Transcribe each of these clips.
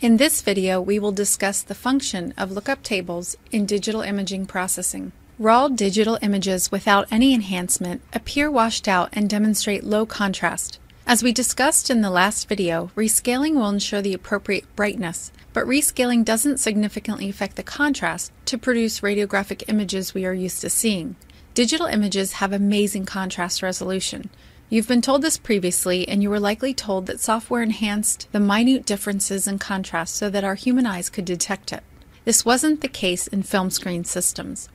In this video, we will discuss the function of lookup tables in digital imaging processing. Raw digital images without any enhancement appear washed out and demonstrate low contrast. As we discussed in the last video, rescaling will ensure the appropriate brightness, but rescaling doesn't significantly affect the contrast to produce radiographic images we are used to seeing. Digital images have amazing contrast resolution. You've been told this previously, and you were likely told that software enhanced the minute differences in contrast so that our human eyes could detect it. This wasn't the case in film screen systems.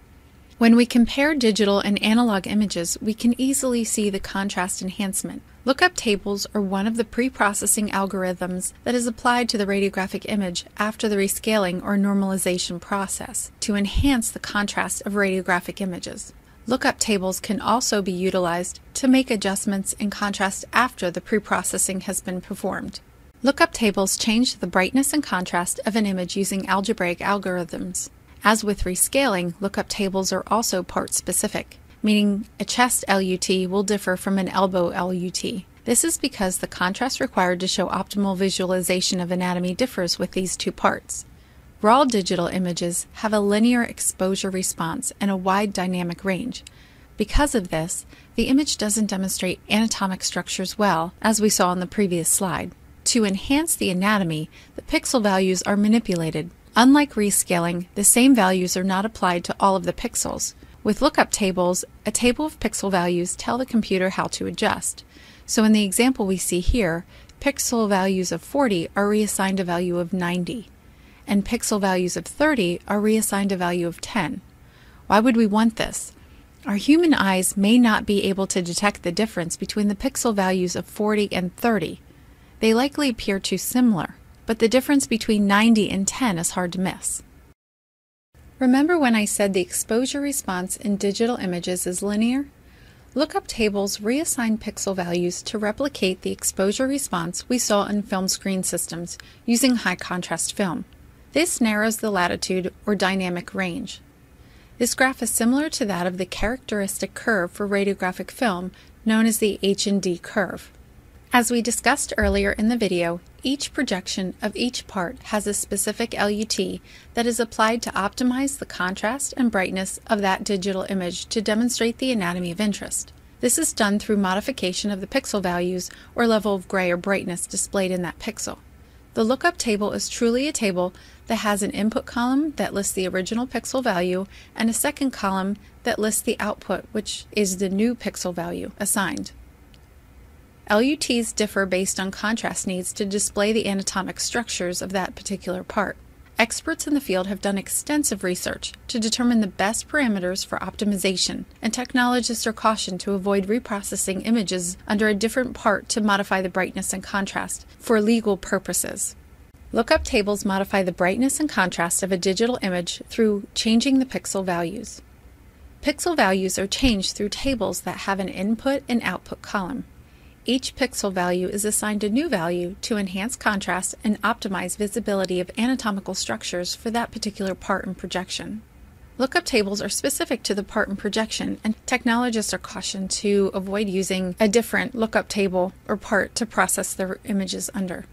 When we compare digital and analog images, we can easily see the contrast enhancement. Lookup tables are one of the pre-processing algorithms that is applied to the radiographic image after the rescaling or normalization process to enhance the contrast of radiographic images. Lookup tables can also be utilized to make adjustments in contrast after the pre-processing has been performed. Lookup tables change the brightness and contrast of an image using algebraic algorithms. As with rescaling, lookup tables are also part specific, meaning a chest LUT will differ from an elbow LUT. This is because the contrast required to show optimal visualization of anatomy differs with these two parts. Raw digital images have a linear exposure response and a wide dynamic range. Because of this, the image doesn't demonstrate anatomic structures well, as we saw in the previous slide. To enhance the anatomy, the pixel values are manipulated. Unlike rescaling, the same values are not applied to all of the pixels. With lookup tables, a table of pixel values tell the computer how to adjust. So in the example we see here, pixel values of 40 are reassigned a value of 90 and pixel values of 30 are reassigned a value of 10. Why would we want this? Our human eyes may not be able to detect the difference between the pixel values of 40 and 30. They likely appear too similar, but the difference between 90 and 10 is hard to miss. Remember when I said the exposure response in digital images is linear? Lookup tables reassign pixel values to replicate the exposure response we saw in film screen systems using high contrast film. This narrows the latitude or dynamic range. This graph is similar to that of the characteristic curve for radiographic film known as the H&D curve. As we discussed earlier in the video, each projection of each part has a specific LUT that is applied to optimize the contrast and brightness of that digital image to demonstrate the anatomy of interest. This is done through modification of the pixel values or level of gray or brightness displayed in that pixel. The lookup table is truly a table that has an input column that lists the original pixel value and a second column that lists the output, which is the new pixel value assigned. LUTs differ based on contrast needs to display the anatomic structures of that particular part. Experts in the field have done extensive research to determine the best parameters for optimization, and technologists are cautioned to avoid reprocessing images under a different part to modify the brightness and contrast for legal purposes. Lookup tables modify the brightness and contrast of a digital image through changing the pixel values. Pixel values are changed through tables that have an input and output column. Each pixel value is assigned a new value to enhance contrast and optimize visibility of anatomical structures for that particular part in projection. Lookup tables are specific to the part in projection, and technologists are cautioned to avoid using a different lookup table or part to process their images under.